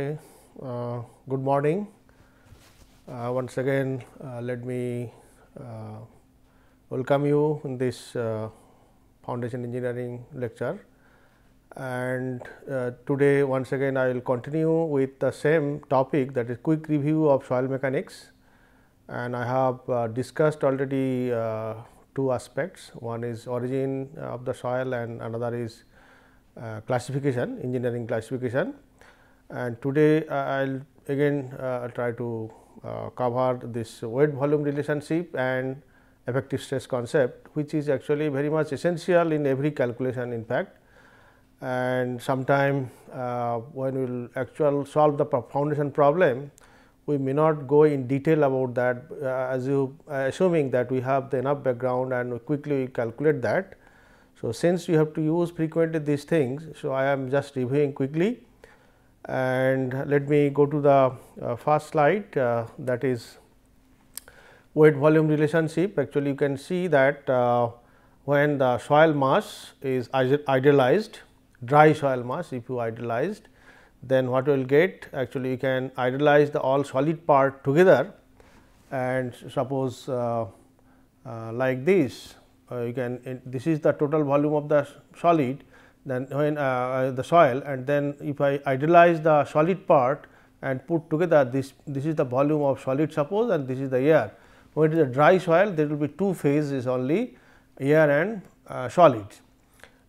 Okay. Uh, good morning. Uh, once again, uh, let me uh, welcome you in this uh, foundation engineering lecture. And uh, today, once again, I will continue with the same topic that is quick review of soil mechanics. And I have discussed already two aspects. One is origin of the soil, and another is classification, engineering classification and today I will again uh, try to uh, cover this weight volume relationship and effective stress concept which is actually very much essential in every calculation in fact. And sometime uh, when we will actually solve the foundation problem, we may not go in detail about that uh, as you uh, assuming that we have the enough background and we quickly calculate that. So, since you have to use frequently these things, so I am just reviewing quickly and let me go to the uh, first slide uh, that is weight volume relationship. Actually, you can see that uh, when the soil mass is idealized, dry soil mass if you idealized, then what you will get actually you can idealize the all solid part together and suppose uh, uh, like this uh, you can this is the total volume of the solid then when uh, uh, the soil and then if I idealize the solid part and put together this this is the volume of solid suppose and this is the air. When it is a dry soil there will be two phases only air and uh, solids.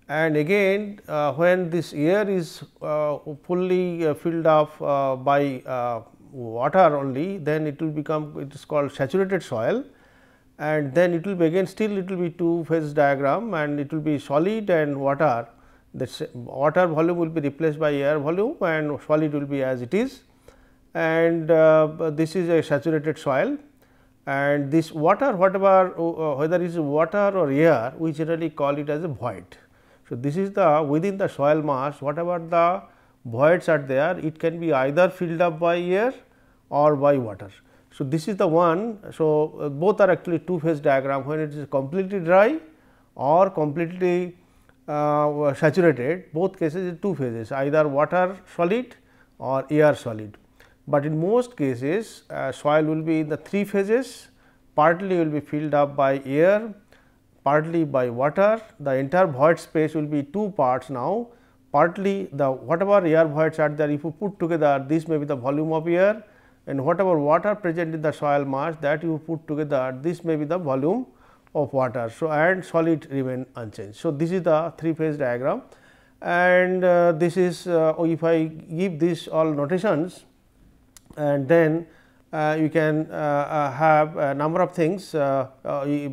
And again uh, when this air is uh, fully uh, filled up by water only then it will become it is called saturated soil and then it will be again still it will be two phase diagram and it will be solid and water the water volume will be replaced by air volume and solid will be as it is and uh, this is a saturated soil and this water whatever uh, whether it is water or air we generally call it as a void. So, this is the within the soil mass whatever the voids are there it can be either filled up by air or by water. So, this is the one. So, uh, both are actually two phase diagram when it is completely dry or completely uh, saturated both cases in two phases either water solid or air solid. But in most cases uh, soil will be in the three phases. Partly will be filled up by air, partly by water. The entire void space will be two parts now. Partly the whatever air voids are there if you put together this may be the volume of air and whatever water present in the soil mass that you put together this may be the volume of water. So, and solid remain unchanged. So, this is the three phase diagram and uh, this is uh, if I give these all notations and then uh, you can uh, uh, have a number of things uh,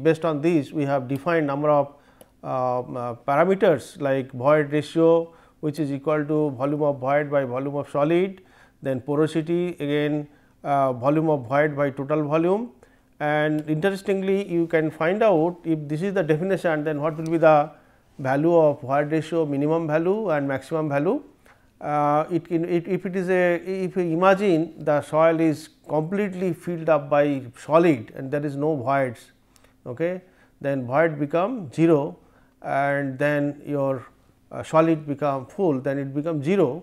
based on these we have defined number of parameters like void ratio which is equal to volume of void by volume of solid then porosity again volume of void by total volume and interestingly you can find out if this is the definition then what will be the value of void ratio minimum value and maximum value. Uh, it, it, if it is a if you imagine the soil is completely filled up by solid and there is no voids okay, then void become 0 and then your uh, solid become full then it becomes 0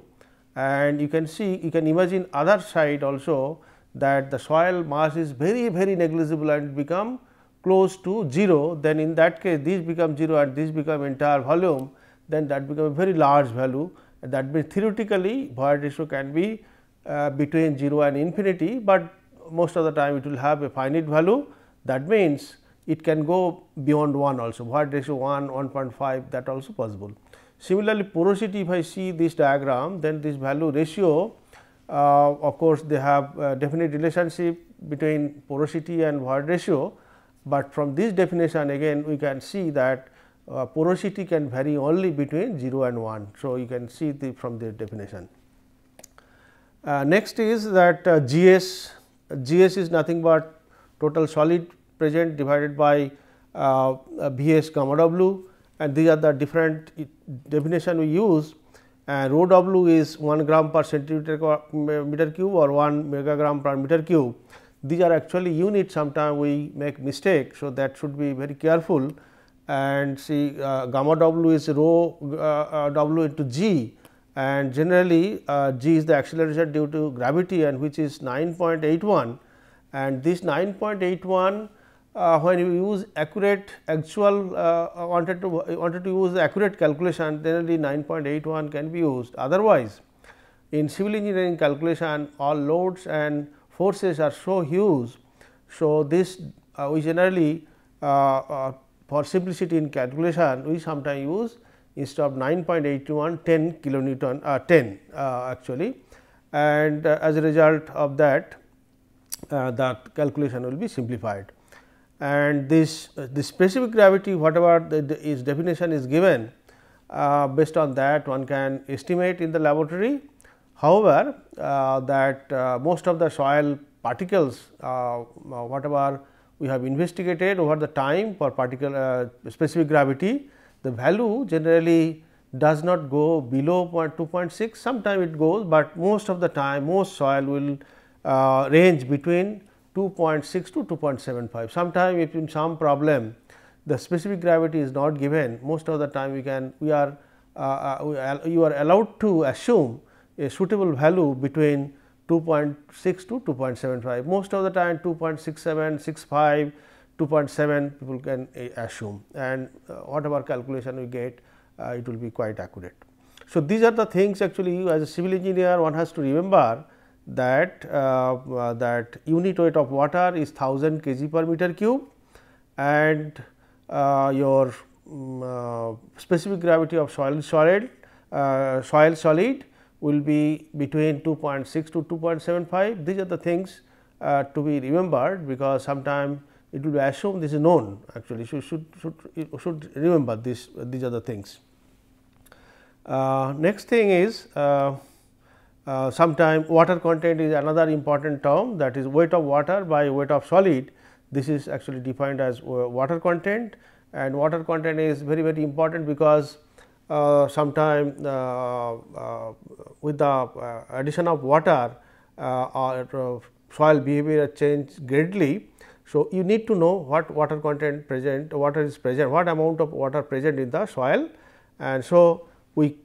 and you can see you can imagine other side also that the soil mass is very very negligible and become close to 0, then in that case this become 0 and this become entire volume, then that become a very large value. That means theoretically void ratio can be uh, between 0 and infinity, but most of the time it will have a finite value. That means it can go beyond 1 also. Void ratio 1, 1.5 that also possible. Similarly, porosity if I see this diagram then this value ratio of course, they have definite relationship between porosity and void ratio, but from this definition again we can see that uh, porosity can vary only between 0 and 1. So, you can see the from the definition. Uh, next is that uh, GS, GS is nothing but total solid present divided by uh, Vs gamma w and these are the different definition we use and rho w is 1 gram per centimeter meter cube or 1 megagram per meter cube. These are actually units sometimes we make mistake. So, that should be very careful and see uh, gamma w is rho uh, uh, w into g and generally uh, g is the acceleration due to gravity and which is 9.81 and this 9.81 uh, when you use accurate actual uh, wanted to wanted to use accurate calculation then generally 9.81 can be used otherwise in civil engineering calculation all loads and forces are so huge. So, this uh, we generally uh, uh, for simplicity in calculation we sometimes use instead of 9.81 10 kilonewton uh, 10 uh, actually and uh, as a result of that uh, that calculation will be simplified and this uh, the specific gravity whatever the, the is definition is given uh, based on that one can estimate in the laboratory. However, that most of the soil particles whatever we have investigated over the time for particular specific gravity the value generally does not go below 2.6 sometime it goes, but most of the time most soil will uh, range between 2.6 to 2.75. Sometime if in some problem the specific gravity is not given most of the time we can we are uh, uh, you are allowed to assume a suitable value between 2.6 to 2.75 most of the time 2.67 65 2.7 people can uh, assume and uh, whatever calculation we get uh, it will be quite accurate. So, these are the things actually you as a civil engineer one has to remember that uh, uh, that unit weight of water is 1000 kg per meter cube and uh, your um, specific gravity of soil solid soil solid will be between 2.6 to 2.75 these are the things to be remembered because sometimes it will be assumed this is known actually should should should, should remember this these are the things. Uh, next thing is uh, uh, sometime water content is another important term that is weight of water by weight of solid. This is actually defined as water content. And water content is very very important because uh, sometime uh, uh, with the uh, addition of water soil behavior change greatly. So, you need to know what water content present, water is present, what amount of water present in the soil. And so we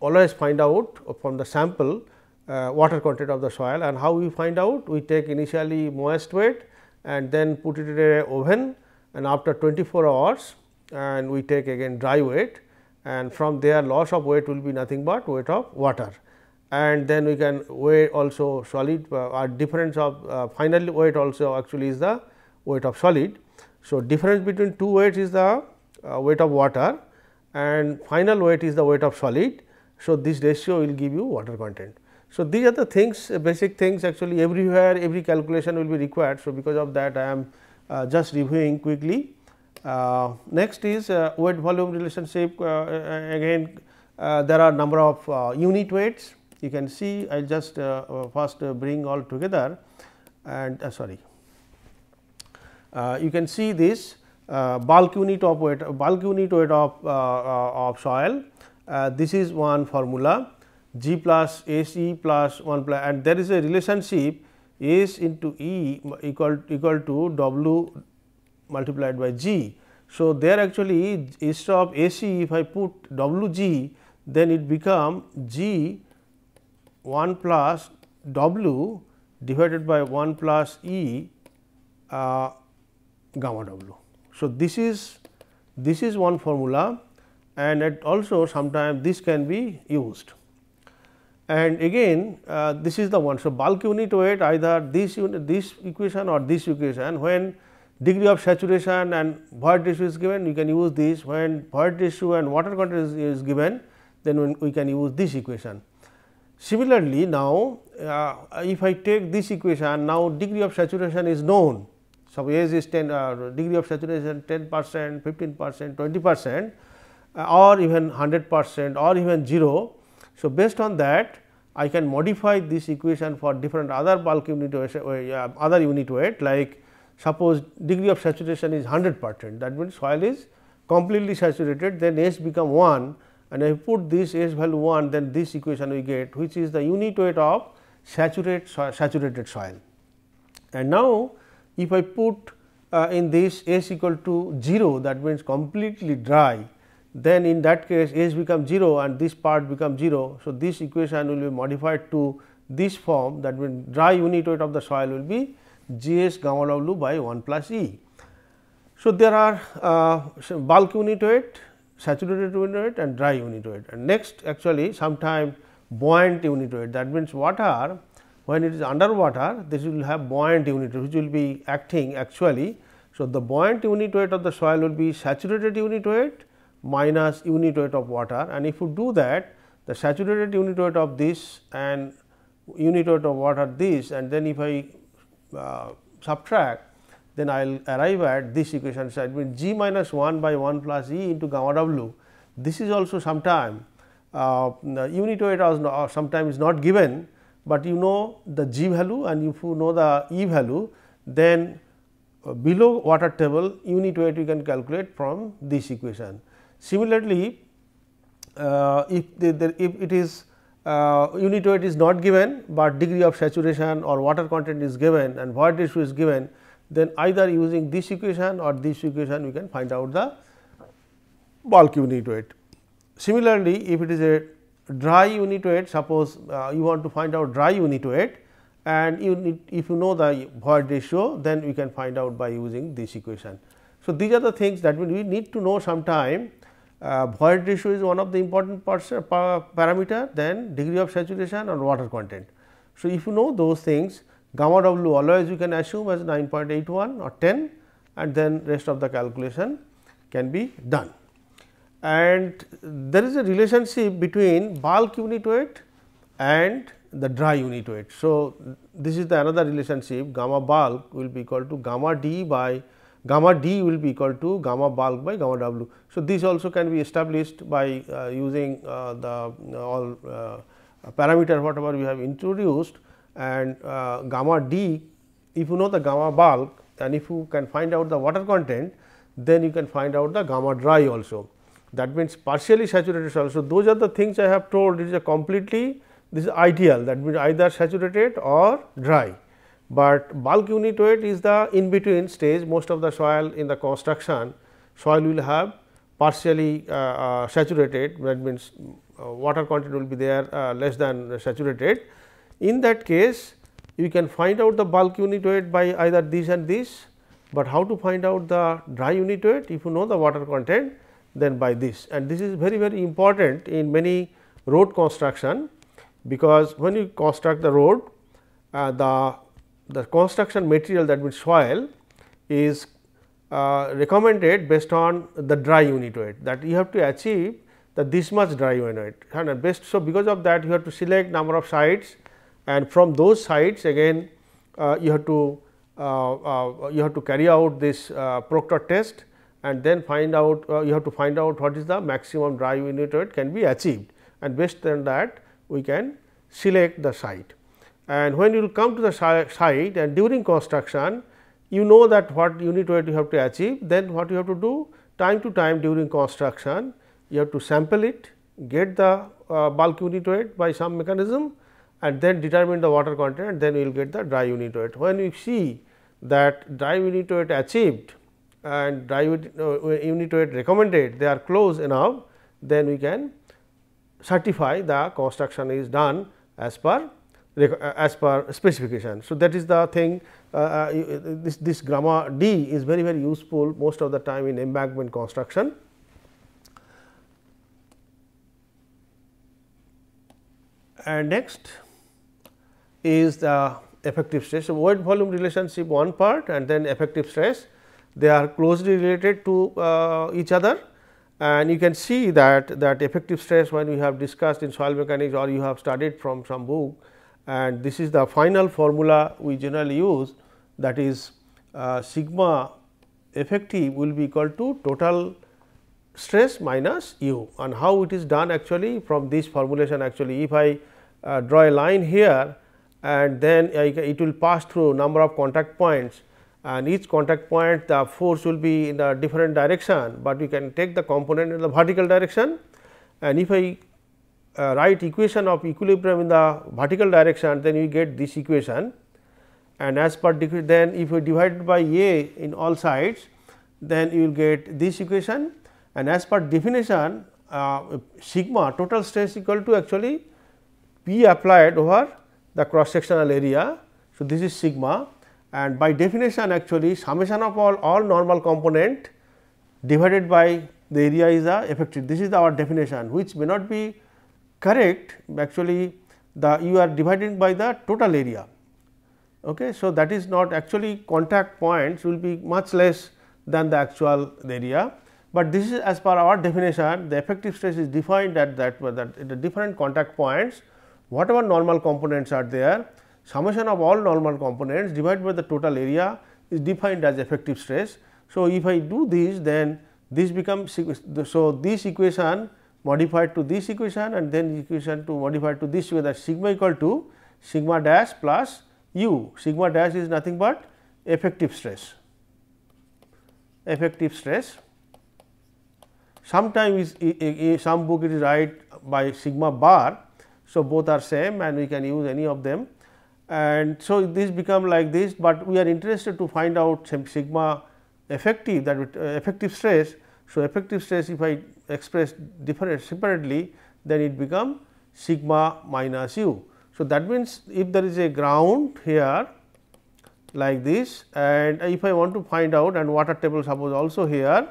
always find out from the sample uh, water content of the soil and how we find out we take initially moist weight and then put it in a oven and after 24 hours and we take again dry weight and from there loss of weight will be nothing but weight of water and then we can weigh also solid uh, difference of uh, final weight also actually is the weight of solid. So, difference between two weights is the uh, weight of water and final weight is the weight of solid. So, this ratio will give you water content. So, these are the things uh, basic things actually everywhere every calculation will be required. So, because of that I am uh, just reviewing quickly. Uh, next is uh, weight volume relationship uh, again there are number of unit weights you can see I will just first bring all together and sorry uh, you can see this uh, bulk unit of weight bulk unit weight of, uh, of soil. this is one formula G plus S E plus 1 plus and there is a relationship S into E equal equal to W multiplied by G. So, there actually instead of A C if I put W G then it become G 1 plus W divided by 1 plus E uh, gamma w. So, this is this is one formula and it also sometimes this can be used. And again uh, this is the one. So, bulk unit weight either this unit this equation or this equation when degree of saturation and void ratio is given you can use this when void ratio and water content is, is given then we can use this equation. Similarly, now uh, if I take this equation now degree of saturation is known so, age is 10 uh, degree of saturation 10 percent, 15 percent, 20 percent uh, or even 100 percent or even 0. So, based on that I can modify this equation for different other bulk unit weight, uh, other unit weight like suppose degree of saturation is 100 percent that means soil is completely saturated then S become 1 and I put this S value 1 then this equation we get which is the unit weight of saturate, saturated soil. And now, if I put uh, in this S equal to 0 that means completely dry, then in that case H becomes 0 and this part becomes 0. So, this equation will be modified to this form that means dry unit weight of the soil will be G S gamma W by 1 plus E. So, there are uh, bulk unit weight, saturated unit weight and dry unit weight and next actually sometime buoyant unit weight that means water when it is underwater this will have buoyant unit weight, which will be acting actually. So, the buoyant unit weight of the soil will be saturated unit weight minus unit weight of water and if you do that the saturated unit weight of this and unit weight of water this and then if I uh, subtract then I will arrive at this equation so it means g minus 1 by 1 plus e into gamma w. This is also sometime uh, unit weight not, sometimes not given, but you know the g value and if you know the e value then uh, below water table unit weight you can calculate from this equation. Similarly, uh, if, the, the, if it is uh, unit weight is not given, but degree of saturation or water content is given and void ratio is given, then either using this equation or this equation we can find out the bulk unit weight. Similarly, if it is a dry unit weight suppose uh, you want to find out dry unit weight and you need, if you know the void ratio then we can find out by using this equation. So, these are the things that we need to know sometime uh, void ratio is one of the important parameter then degree of saturation or water content. So, if you know those things gamma w always you can assume as 9.81 or 10 and then rest of the calculation can be done. And there is a relationship between bulk unit weight and the dry unit weight. So, this is the another relationship gamma bulk will be equal to gamma d by gamma d will be equal to gamma bulk by gamma w. So, this also can be established by uh, using uh, the uh, all uh, parameter whatever we have introduced and uh, gamma d if you know the gamma bulk and if you can find out the water content then you can find out the gamma dry also. That means, partially saturated soil. So, those are the things I have told it is a completely this is ideal that means either saturated or dry but bulk unit weight is the in between stage. Most of the soil in the construction soil will have partially uh, uh, saturated. That means uh, water content will be there uh, less than saturated. In that case you can find out the bulk unit weight by either this and this, but how to find out the dry unit weight? If you know the water content then by this. And this is very very important in many road construction because when you construct the road uh, the the construction material that means soil is uh, recommended based on the dry unit weight that you have to achieve the this much dry unit weight and best. So, because of that you have to select number of sites and from those sites again uh, you have to uh, uh you have to carry out this uh, Proctor test and then find out uh, you have to find out what is the maximum dry unit weight can be achieved and based on that we can select the site and when you will come to the site and during construction you know that what unit weight you have to achieve then what you have to do time to time during construction you have to sample it get the uh, bulk unit weight by some mechanism and then determine the water content and then you will get the dry unit weight. When you see that dry unit weight achieved and dry uh, unit weight recommended they are close enough then we can certify the construction is done as per as per specification. So, that is the thing uh, uh, this, this gamma d is very very useful most of the time in embankment construction. And next is the effective stress. So, void volume relationship one part and then effective stress they are closely related to uh, each other and you can see that that effective stress when we have discussed in soil mechanics or you have studied from some book and this is the final formula we generally use that is uh, sigma effective will be equal to total stress minus u. And how it is done actually from this formulation actually if I uh, draw a line here and then it will pass through number of contact points and each contact point the force will be in a different direction, but we can take the component in the vertical direction. And if I uh, write equation of equilibrium in the vertical direction then you get this equation and as per then if we divide by a in all sides then you will get this equation and as per definition uh, sigma total stress equal to actually P applied over the cross sectional area. So, this is sigma and by definition actually summation of all, all normal component divided by the area is the effective. This is our definition which may not be correct actually the you are dividing by the total area. Okay. So, that is not actually contact points will be much less than the actual area, but this is as per our definition the effective stress is defined at that, that at the different contact points whatever normal components are there summation of all normal components divided by the total area is defined as effective stress. So, if I do this then this becomes so this equation modified to this equation and then equation to modified to this way sigma equal to sigma dash plus u. Sigma dash is nothing but effective stress. Effective stress. Sometimes some book it is write by sigma bar. So both are same and we can use any of them. And so this become like this, but we are interested to find out some sigma effective that uh, effective stress. So, effective stress if I express different separately then it become sigma minus u. So, that means if there is a ground here like this and if I want to find out and water table suppose also here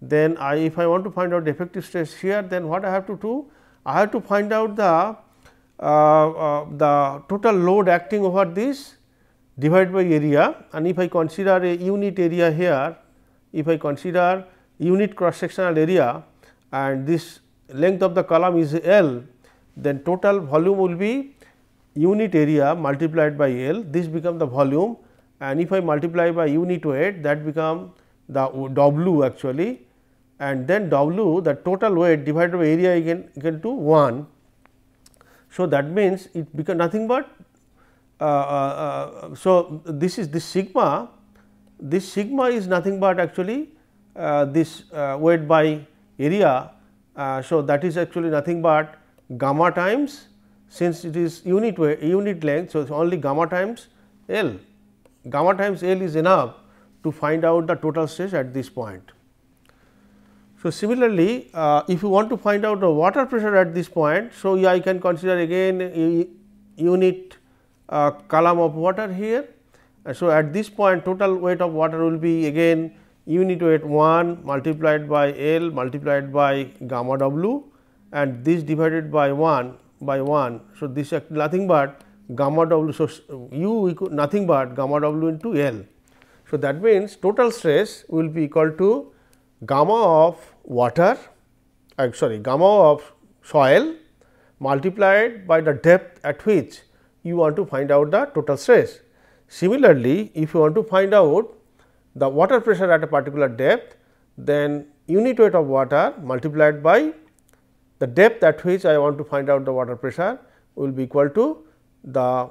then I if I want to find out the effective stress here then what I have to do? I have to find out the uh, uh, the total load acting over this divided by area and if I consider a unit area here, if I consider unit cross sectional area and this length of the column is L, then total volume will be unit area multiplied by L, this become the volume and if I multiply by unit weight that become the W actually and then W the total weight divided by area again equal to 1 so, that means it become nothing but uh, uh, uh, so this is this sigma this sigma is nothing but actually uh, this uh, weight by area. Uh, so, that is actually nothing but gamma times since it is unit weight unit length. So, it is only gamma times L gamma times L is enough to find out the total stress at this point. So, similarly, uh, if you want to find out the water pressure at this point, so yeah, I can consider again a unit uh, column of water here. Uh, so, at this point total weight of water will be again unit weight 1 multiplied by L multiplied by gamma W and this divided by 1 by 1. So, this is nothing but gamma W. So, u equal nothing but gamma W into L. So, that means total stress will be equal to gamma of water uh, sorry gamma of soil multiplied by the depth at which you want to find out the total stress. Similarly, if you want to find out the water pressure at a particular depth, then unit weight of water multiplied by the depth at which I want to find out the water pressure will be equal to the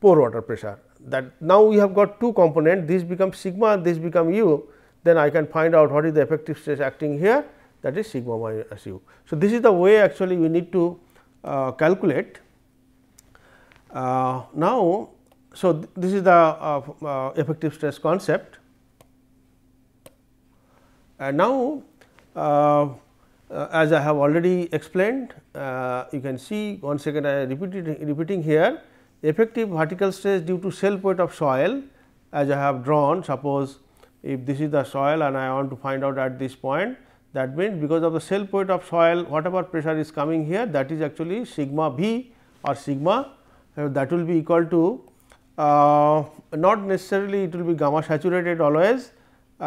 pore water pressure. That now we have got two components, this becomes sigma, this become u then I can find out what is the effective stress acting here that is sigma minus u. So, this is the way actually we need to uh, calculate. Uh, now, so th this is the uh, uh effective stress concept and now uh, uh, as I have already explained you can see once again I repeated repeating here effective vertical stress due to self weight of soil as I have drawn suppose if this is the soil and I want to find out at this point that means because of the self weight of soil whatever pressure is coming here that is actually sigma v or sigma uh, that will be equal to uh, not necessarily it will be gamma saturated always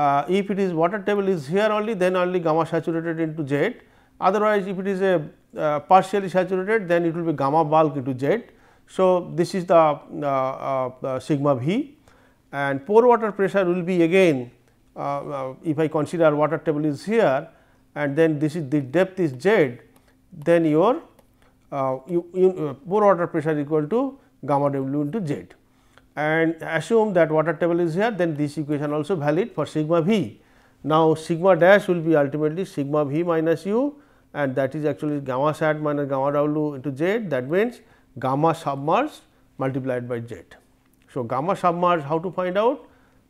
uh, if it is water table is here only then only gamma saturated into Z. Otherwise if it is a uh, partially saturated then it will be gamma bulk into Z. So, this is the uh, uh, sigma v. And pore water pressure will be again uh, uh, if I consider water table is here and then this is the depth is z then your uh, you, you, uh, pore water pressure equal to gamma w into z and assume that water table is here then this equation also valid for sigma v. Now, sigma dash will be ultimately sigma v minus u and that is actually gamma sat minus gamma w into z that means gamma submerged multiplied by z. So, gamma submerged how to find out?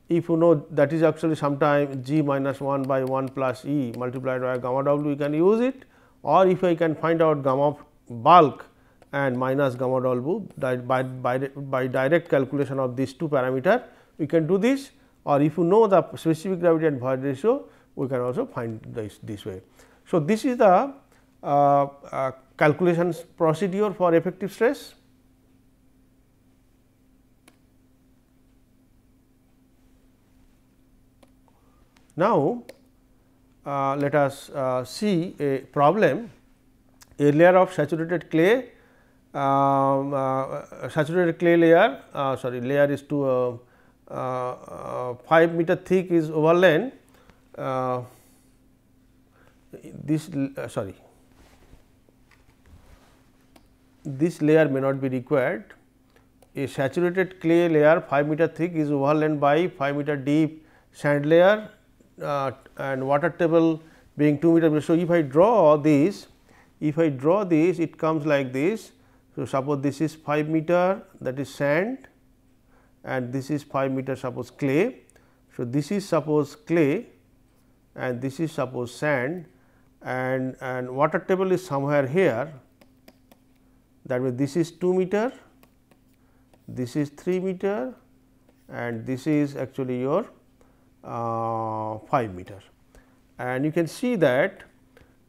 if you know that is actually sometime g minus 1 by 1 plus E multiplied by gamma w we can use it or if I can find out gamma bulk and minus gamma w by, by, by direct calculation of these two parameter we can do this or if you know the specific gravity and void ratio we can also find this this way. So, this is the uh, uh, calculations procedure for effective stress. Now, uh, let us uh, see a problem a layer of saturated clay saturated clay layer uh, sorry layer is to uh, uh, 5 meter thick is overlain this sorry this layer may not be required a saturated clay layer 5 meter thick is overlain by 5 meter deep sand layer uh, and water table being 2 meter. So, if I draw this, if I draw this it comes like this. So, suppose this is 5 meter that is sand and this is 5 meter suppose clay. So, this is suppose clay and this is suppose sand and, and water table is somewhere here that means this is 2 meter, this is 3 meter and this is actually your uh, 5 meter. And you can see that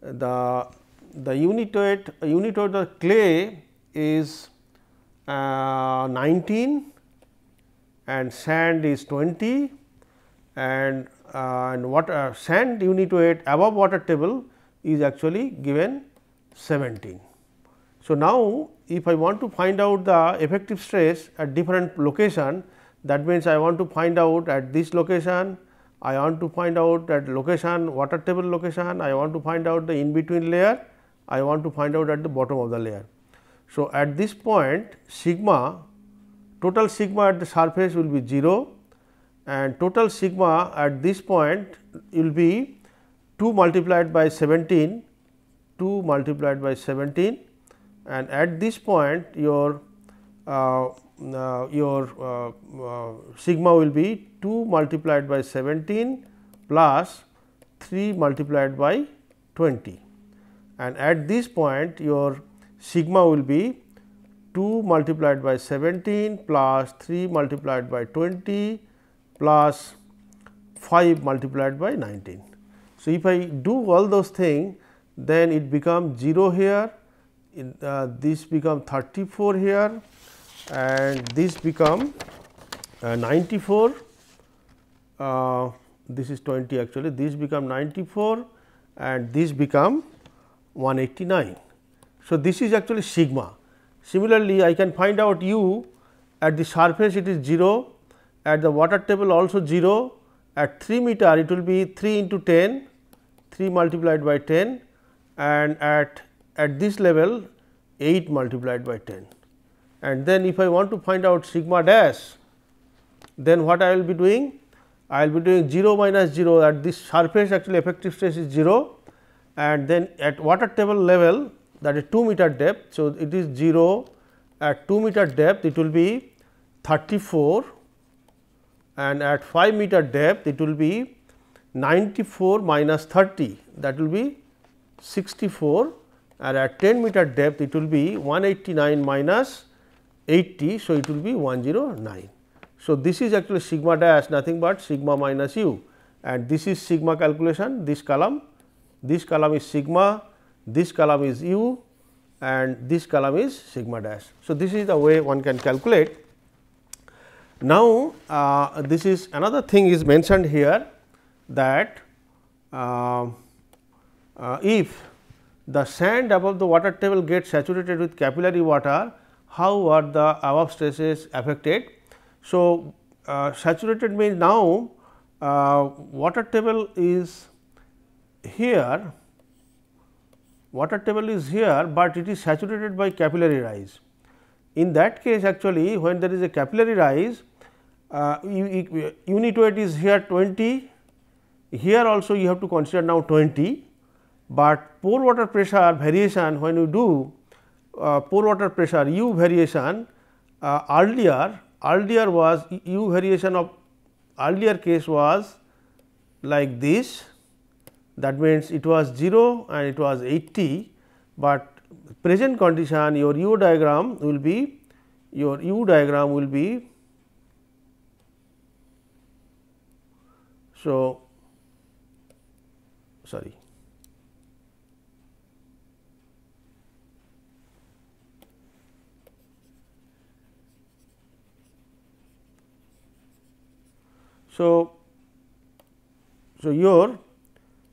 the the unit weight unit of clay is uh, 19 and sand is 20 and uh, and water sand unit weight above water table is actually given 17. So, now if I want to find out the effective stress at different location that means I want to find out at this location I want to find out at location water table location, I want to find out the in between layer, I want to find out at the bottom of the layer. So, at this point sigma total sigma at the surface will be 0 and total sigma at this point will be 2 multiplied by 17 2 multiplied by 17 and at this point your uh, uh, your uh, uh, sigma will be 2 multiplied by 17 plus 3 multiplied by 20 and at this point your sigma will be 2 multiplied by 17 plus 3 multiplied by 20 plus 5 multiplied by 19. So, if I do all those things then it becomes 0 here, in, uh, this become 34 here and this become uh, 94 uh, this is 20 actually this become 94 and this become 189. So, this is actually sigma. Similarly, I can find out u at the surface it is 0 at the water table also 0 at 3 meter it will be 3 into 10 3 multiplied by 10 and at at this level 8 multiplied by 10 and then if I want to find out sigma dash then what I will be doing? I will be doing 0 minus 0 at this surface actually effective stress is 0 and then at water table level that is 2 meter depth. So, it is 0 at 2 meter depth it will be 34 and at 5 meter depth it will be 94 minus 30 that will be 64 and at 10 meter depth it will be 189 minus 80. So, it will be 109. So, this is actually sigma dash nothing but sigma minus u and this is sigma calculation this column, this column is sigma, this column is u and this column is sigma dash. So, this is the way one can calculate. Now, uh, this is another thing is mentioned here that uh, uh, if the sand above the water table gets saturated with capillary water how are the above stresses affected. So, uh, saturated means now uh, water table is here, water table is here, but it is saturated by capillary rise. In that case actually when there is a capillary rise, uh, unit weight is here 20, here also you have to consider now 20, but pore water pressure variation when you do uh, pore water pressure u variation uh, earlier earlier was u variation of earlier case was like this that means it was 0 and it was 80, but present condition your u diagram will be your u diagram will be so sorry. So, so your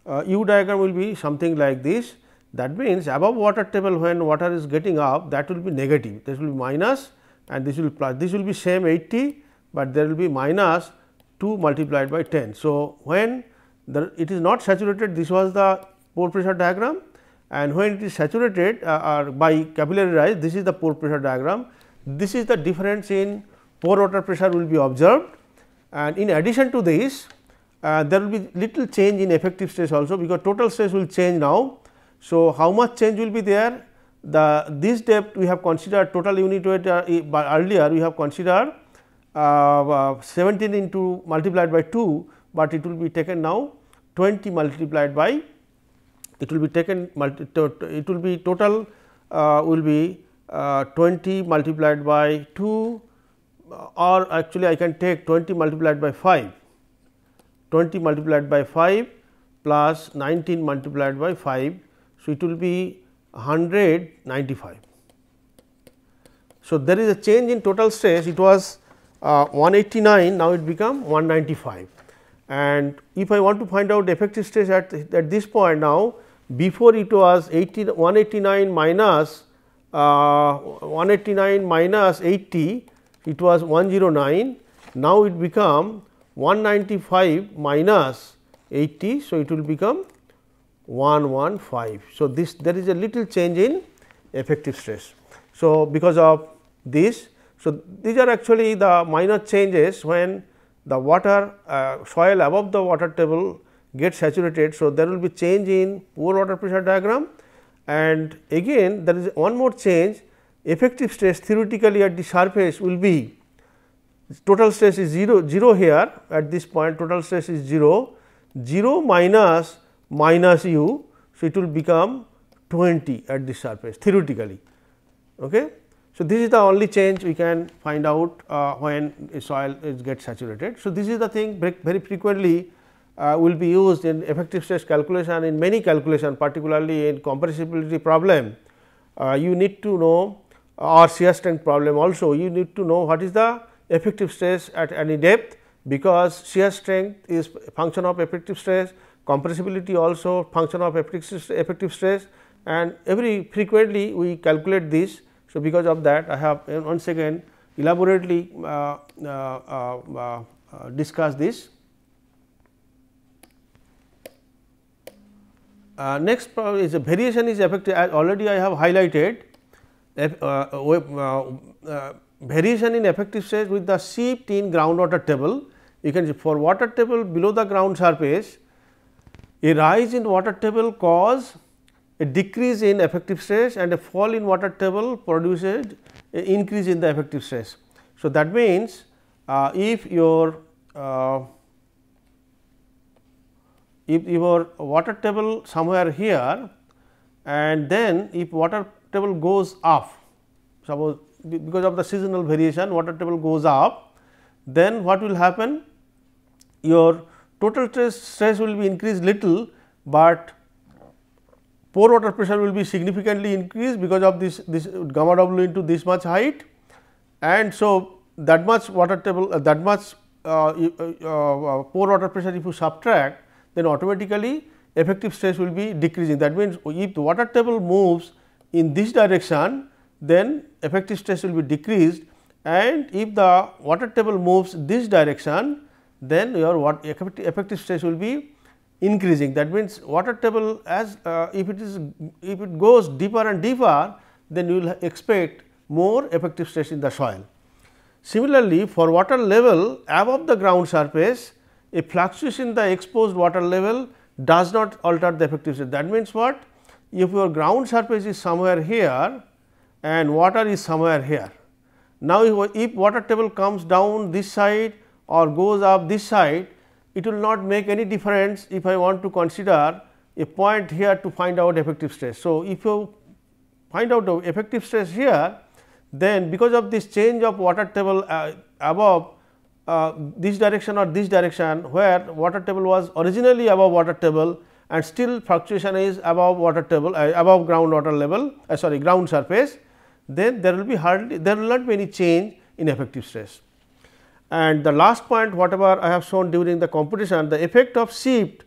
uh, U diagram will be something like this. That means above water table when water is getting up that will be negative. This will be minus and this will plus. This will be same 80, but there will be minus 2 multiplied by 10. So, when the it is not saturated this was the pore pressure diagram. And when it is saturated uh, or by capillary rise this is the pore pressure diagram. This is the difference in pore water pressure will be observed. And in addition to this uh, there will be little change in effective stress also because total stress will change now. So, how much change will be there the this depth we have considered total unit weight uh, earlier we have considered uh, uh, 17 into multiplied by 2, but it will be taken now 20 multiplied by it will be taken multi, it will be total uh, will be uh, 20 multiplied by 2 or actually I can take 20 multiplied by 5, 20 multiplied by 5 plus 19 multiplied by 5. So, it will be 195. So, there is a change in total stress it was uh, 189 now it become 195 and if I want to find out effective stress at, at this point now before it was 80, 189 minus uh, 189 minus 80 it was 109, now it become 195 minus 80. So, it will become 115. So, this there is a little change in effective stress. So, because of this, so these are actually the minor changes when the water uh, soil above the water table gets saturated. So, there will be change in pore water pressure diagram and again there is one more change effective stress theoretically at the surface will be total stress is 0, 0 here at this point total stress is 0, 0 minus minus u. So, it will become 20 at this surface theoretically. Okay. So, this is the only change we can find out uh, when a soil is get saturated. So, this is the thing very frequently uh, will be used in effective stress calculation in many calculation particularly in compressibility problem. Uh, you need to know or shear strength problem also you need to know what is the effective stress at any depth because shear strength is function of effective stress, compressibility also function of effective stress and every frequently we calculate this. So, because of that I have once again elaborately uh, uh, uh, uh discussed this. Uh, next is a variation is effective as already I have highlighted uh, variation in effective stress with the shift in groundwater table. You can see for water table below the ground surface, a rise in water table cause a decrease in effective stress and a fall in water table produces a increase in the effective stress. So, that means, uh, if your uh, if your water table somewhere here and then if water table goes up suppose because of the seasonal variation water table goes up, then what will happen? Your total stress, will be increased little, but pore water pressure will be significantly increased because of this this gamma w into this much height and so that much water table uh, that much uh, uh, uh, pore water pressure if you subtract then automatically effective stress will be decreasing that means if the water table moves in this direction then effective stress will be decreased and if the water table moves this direction then your effective stress will be increasing. That means water table as uh, if it is if it goes deeper and deeper then you will expect more effective stress in the soil. Similarly, for water level above the ground surface a fluctuation in the exposed water level does not alter the effective stress. That means what? If your ground surface is somewhere here and water is somewhere here. Now, if water table comes down this side or goes up this side, it will not make any difference if I want to consider a point here to find out effective stress. So, if you find out the effective stress here, then because of this change of water table uh, above uh, this direction or this direction where water table was originally above water table and still fluctuation is above water table uh, above groundwater level uh, sorry ground surface then there will be hardly there will not be any change in effective stress. And the last point whatever I have shown during the competition the effect of shift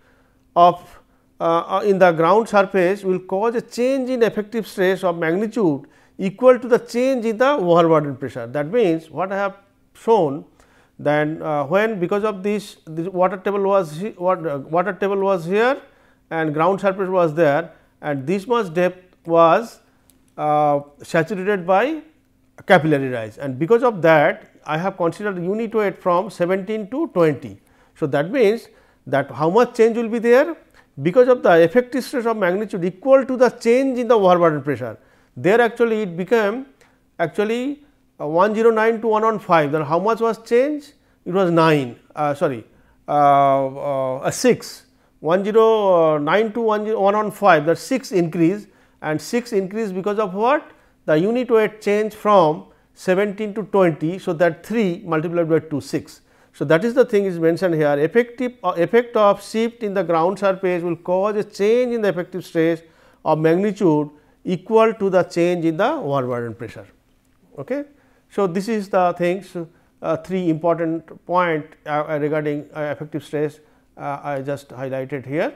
of uh, uh, in the ground surface will cause a change in effective stress of magnitude equal to the change in the overburden pressure. That means, what I have shown then uh, when because of this, this water table was water, uh, water table was here and ground surface was there and this much depth was uh, saturated by capillary rise and because of that I have considered unit weight from 17 to 20. So, that means that how much change will be there because of the effective stress of magnitude equal to the change in the overburden pressure. There actually it became actually uh, 109 to 115 then how much was change? It was 9 uh, sorry uh, uh 6 109 to 115 that 6 increase and 6 increase because of what? The unit weight change from 17 to 20. So, that 3 multiplied by 2 6. So, that is the thing is mentioned here effective uh, effect of shift in the ground surface will cause a change in the effective stress of magnitude equal to the change in the overburden pressure. Okay. So, this is the things uh, three important point uh, regarding uh, effective stress uh, I just highlighted here.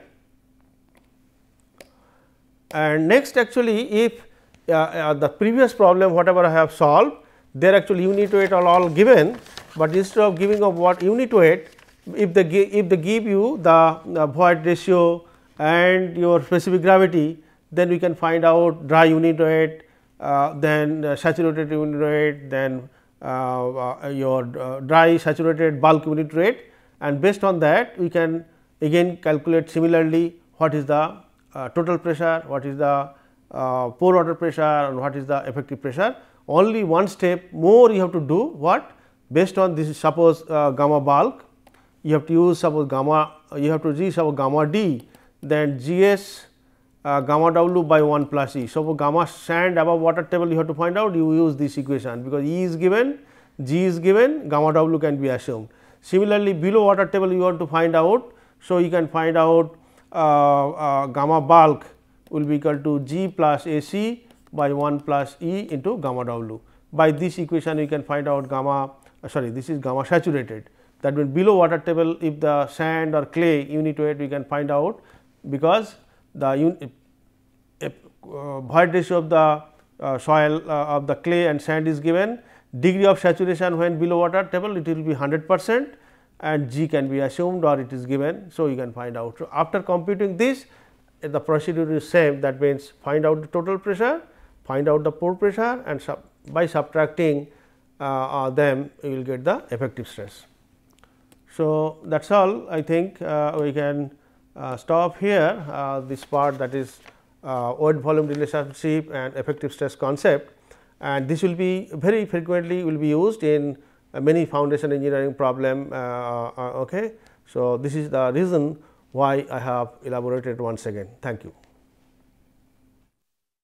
And next actually if uh, the previous problem whatever I have solved there actually unit weight are all given. But instead of giving of what unit weight if they if they give you the, the void ratio and your specific gravity then we can find out dry unit weight uh, then uh, saturated unit weight then uh, uh your uh, dry saturated bulk unit rate. And based on that we can again calculate similarly what is the uh, total pressure what is the pore water pressure and what is the effective pressure only one step more you have to do what based on this suppose uh, gamma bulk you have to use suppose gamma you have to use suppose gamma d then G s uh, gamma w by 1 plus e. So, for gamma sand above water table you have to find out you use this equation because E is given G is given gamma w can be assumed. Similarly, below water table you want to find out. So, you can find out uh, uh, gamma bulk will be equal to G plus A c by 1 plus E into gamma w. By this equation you can find out gamma uh, sorry this is gamma saturated. That means below water table if the sand or clay unit weight we can find out because the un, uh, void ratio of the uh, soil uh, of the clay and sand is given. Degree of saturation when below water table it will be 100 percent and G can be assumed or it is given. So, you can find out. So, after computing this the procedure is same that means find out the total pressure, find out the pore pressure and sub by subtracting uh, uh, them you will get the effective stress. So, that is all I think uh, we can stop here this part that is weight volume relationship and effective stress concept and this will be very frequently will be used in Uh, many foundation engineering problem. Uh, uh, okay. So, this is the reason why I have elaborated once again. Thank you.